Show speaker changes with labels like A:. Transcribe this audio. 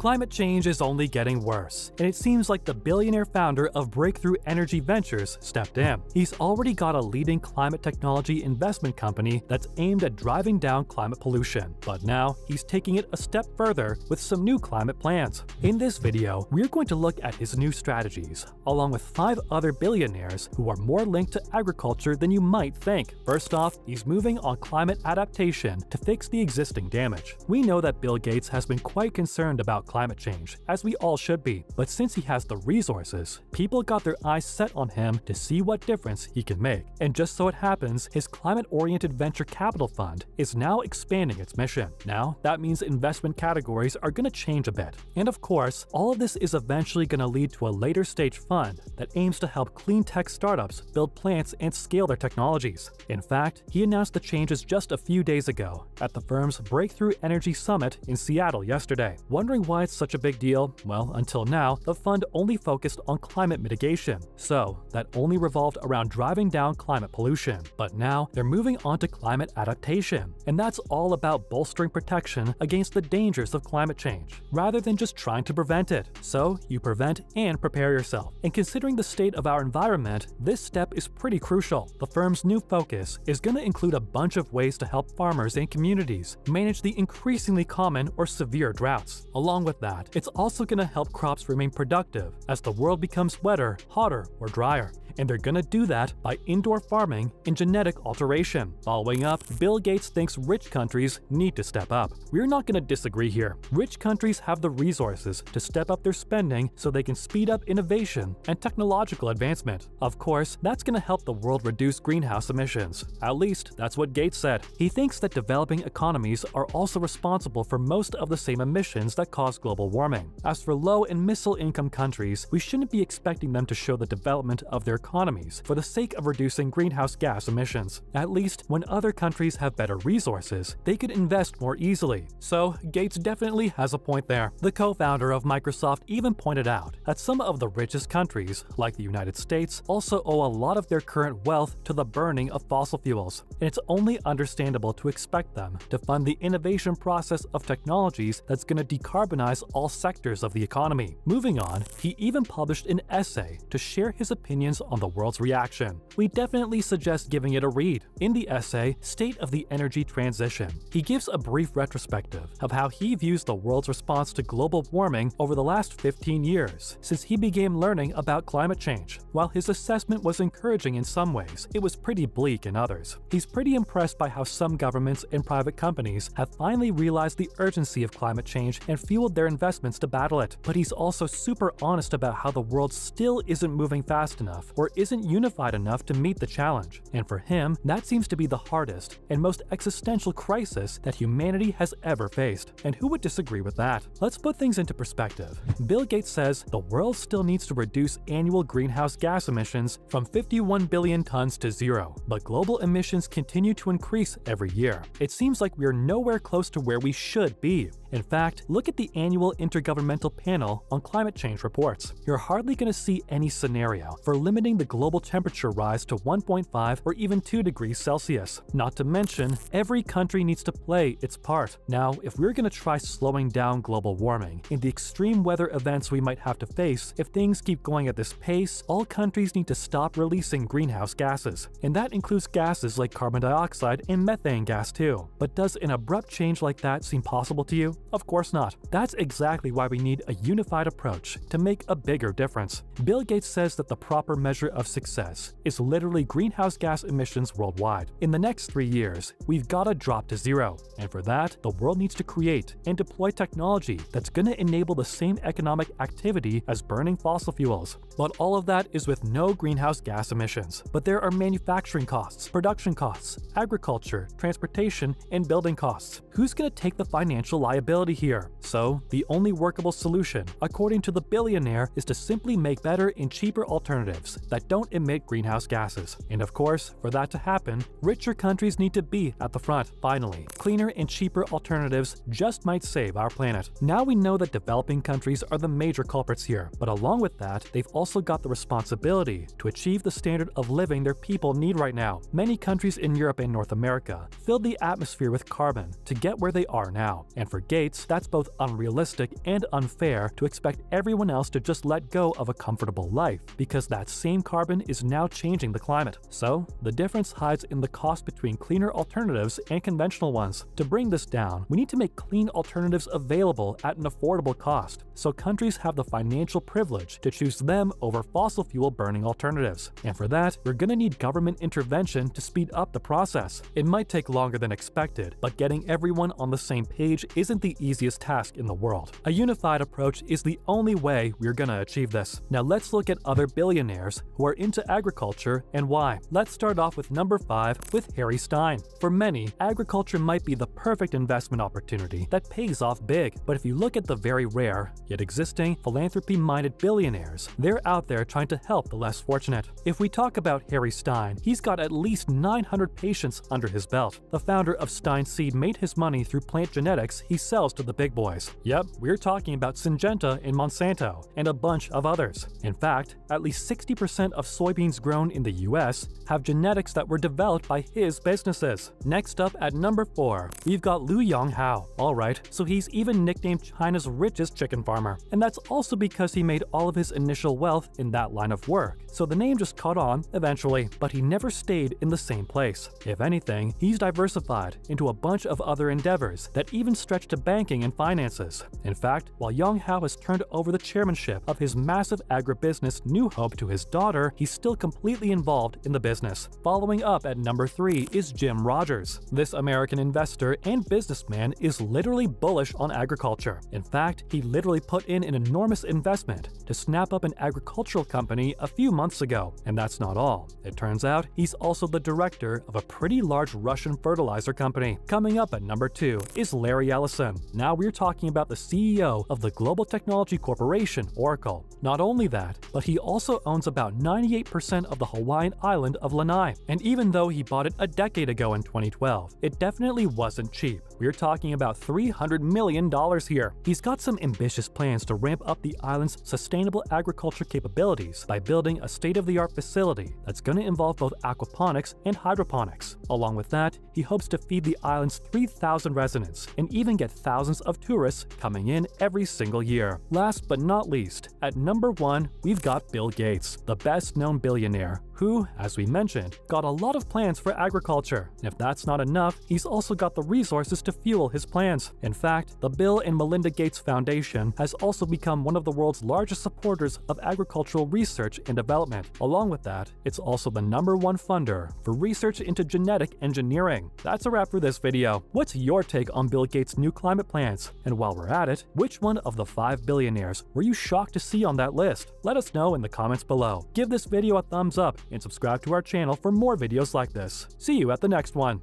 A: Climate change is only getting worse, and it seems like the billionaire founder of Breakthrough Energy Ventures stepped in. He's already got a leading climate technology investment company that's aimed at driving down climate pollution, but now he's taking it a step further with some new climate plans. In this video, we're going to look at his new strategies, along with five other billionaires who are more linked to agriculture than you might think. First off, he's moving on climate adaptation to fix the existing damage. We know that Bill Gates has been quite concerned about climate change, as we all should be. But since he has the resources, people got their eyes set on him to see what difference he can make. And just so it happens, his climate-oriented venture capital fund is now expanding its mission. Now, that means investment categories are going to change a bit. And of course, all of this is eventually going to lead to a later stage fund that aims to help clean tech startups build plants and scale their technologies. In fact, he announced the changes just a few days ago at the firm's Breakthrough Energy Summit in Seattle yesterday. Wondering why it's such a big deal? Well, until now, the fund only focused on climate mitigation, so that only revolved around driving down climate pollution. But now, they're moving on to climate adaptation, and that's all about bolstering protection against the dangers of climate change, rather than just trying to prevent it. So, you prevent and prepare yourself. And considering the state of our environment, this step is pretty crucial. The firm's new focus is going to include a bunch of ways to help farmers and communities manage the increasingly common or severe droughts. Along with that, it's also going to help crops remain productive as the world becomes wetter, hotter, or drier and they're gonna do that by indoor farming and genetic alteration. Following up, Bill Gates thinks rich countries need to step up. We're not gonna disagree here. Rich countries have the resources to step up their spending so they can speed up innovation and technological advancement. Of course, that's gonna help the world reduce greenhouse emissions. At least, that's what Gates said. He thinks that developing economies are also responsible for most of the same emissions that cause global warming. As for low and middle income countries, we shouldn't be expecting them to show the development of their economies for the sake of reducing greenhouse gas emissions. At least, when other countries have better resources, they could invest more easily. So, Gates definitely has a point there. The co-founder of Microsoft even pointed out that some of the richest countries, like the United States, also owe a lot of their current wealth to the burning of fossil fuels, and it's only understandable to expect them to fund the innovation process of technologies that's going to decarbonize all sectors of the economy. Moving on, he even published an essay to share his opinions on the world's reaction. We definitely suggest giving it a read. In the essay, State of the Energy Transition, he gives a brief retrospective of how he views the world's response to global warming over the last 15 years, since he began learning about climate change. While his assessment was encouraging in some ways, it was pretty bleak in others. He's pretty impressed by how some governments and private companies have finally realized the urgency of climate change and fueled their investments to battle it. But he's also super honest about how the world still isn't moving fast enough or isn't unified enough to meet the challenge. And for him, that seems to be the hardest and most existential crisis that humanity has ever faced. And who would disagree with that? Let's put things into perspective. Bill Gates says the world still needs to reduce annual greenhouse gas emissions from 51 billion tons to zero, but global emissions continue to increase every year. It seems like we're nowhere close to where we should be. In fact, look at the annual Intergovernmental Panel on Climate Change reports. You're hardly going to see any scenario for limiting the global temperature rise to 1.5 or even 2 degrees Celsius. Not to mention, every country needs to play its part. Now, if we're going to try slowing down global warming and the extreme weather events we might have to face if things keep going at this pace, all countries need to stop releasing greenhouse gases. And that includes gases like carbon dioxide and methane gas too. But does an abrupt change like that seem possible to you? Of course not. That's exactly why we need a unified approach to make a bigger difference. Bill Gates says that the proper measure of success is literally greenhouse gas emissions worldwide. In the next three years, we've got to drop to zero. And for that, the world needs to create and deploy technology that's going to enable the same economic activity as burning fossil fuels. But all of that is with no greenhouse gas emissions. But there are manufacturing costs, production costs, agriculture, transportation, and building costs. Who's going to take the financial liability here? So, the only workable solution, according to the billionaire, is to simply make better and cheaper alternatives that don't emit greenhouse gases. And of course, for that to happen, richer countries need to be at the front. Finally, cleaner and cheaper alternatives just might save our planet. Now we know that developing countries are the major culprits here, but along with that, they've also got the responsibility to achieve the standard of living their people need right now. Many countries in Europe and North America filled the atmosphere with carbon to get where they are now. And for Gates, that's both unrealistic unrealistic and unfair to expect everyone else to just let go of a comfortable life, because that same carbon is now changing the climate. So, the difference hides in the cost between cleaner alternatives and conventional ones. To bring this down, we need to make clean alternatives available at an affordable cost, so countries have the financial privilege to choose them over fossil fuel burning alternatives. And for that, we're gonna need government intervention to speed up the process. It might take longer than expected, but getting everyone on the same page isn't the easiest task in the world. A unified approach is the only way we're gonna achieve this. Now let's look at other billionaires who are into agriculture and why. Let's start off with number 5 with Harry Stine. For many, agriculture might be the perfect investment opportunity that pays off big, but if you look at the very rare, yet existing, philanthropy-minded billionaires, they're out there trying to help the less fortunate. If we talk about Harry Stine, he's got at least 900 patients under his belt. The founder of Stine Seed made his money through plant genetics he sells to the big boys. Yep, we're talking about Syngenta and Monsanto, and a bunch of others. In fact, at least 60% of soybeans grown in the US have genetics that were developed by his businesses. Next up at number 4, we've got Liu Yong Hao. Alright, so he's even nicknamed China's richest chicken farmer. And that's also because he made all of his initial wealth in that line of work. So the name just caught on eventually, but he never stayed in the same place. If anything, he's diversified into a bunch of other endeavors that even stretch to banking and finances. In fact, while Yong Hao has turned over the chairmanship of his massive agribusiness New Hope to his daughter, he's still completely involved in the business. Following up at number 3 is Jim Rogers. This American investor and businessman is literally bullish on agriculture. In fact, he literally put in an enormous investment to snap up an agricultural company a few months ago. And that's not all. It turns out he's also the director of a pretty large Russian fertilizer company. Coming up at number 2 is Larry Ellison. Now we're talking about the CEO of the global technology corporation Oracle. Not only that, but he also owns about 98% of the Hawaiian island of Lanai. And even though he bought it a decade ago in 2012, it definitely wasn't cheap. We're talking about $300 million here. He's got some ambitious plans to ramp up the island's sustainable agriculture capabilities by building a state-of-the-art facility that's going to involve both aquaponics and hydroponics. Along with that, he hopes to feed the island's 3,000 residents and even get thousands of tourists coming in every single year. Last but not least, at number one, we've got Bill Gates, the best known billionaire, who, as we mentioned, got a lot of plans for agriculture. And if that's not enough, he's also got the resources to fuel his plans. In fact, the Bill and Melinda Gates Foundation has also become one of the world's largest supporters of agricultural research and development. Along with that, it's also the number one funder for research into genetic engineering. That's a wrap for this video. What's your take on Bill Gates' new climate plans? And while we're at it, which one of the five billionaires were you shocked to see on that list? Let us know in the comments below. Give this video a thumbs up and subscribe to our channel for more videos like this. See you at the next one.